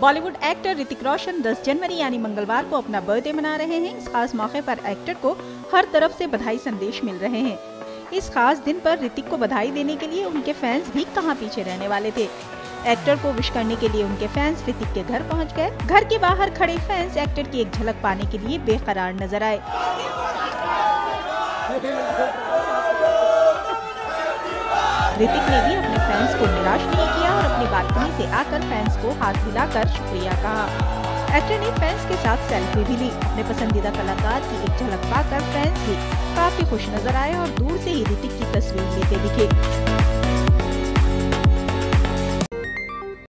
Bollywood actor Hrithik Roshan 10 जनवरी यानी मंगलवार को अपना बर्थडे मना रहे हैं। इस खास मौके पर एक्टर को हर तरफ़ से बधाई संदेश मिल रहे हैं। इस खास दिन पर ऋतिक को बधाई देने के लिए उनके फैंस भी कहाँ पीछे रहने वाले थे। एक्टर को विश करने के लिए उनके फैंस ऋतिक के घर पहुँच गए। घर के बाहर खड़े फैंस एक्टर की एक झलक पाने के लिए बेकरार नज़र आए। ऋतिक ने भी अपने फैंस को निराश नहीं किया। अपनी बालकनी से आकर फैंस को हाथ हिलाकर शुक्रिया कहा। एक्टर ने फैंस के साथ सेल्फी भी ली। अपने पसंदीदा कलाकार की एक झलक पाकर फैंस भी काफ़ी खुश नज़र आए और दूर से ही ऋतिक की तस्वीर लेते दिखे।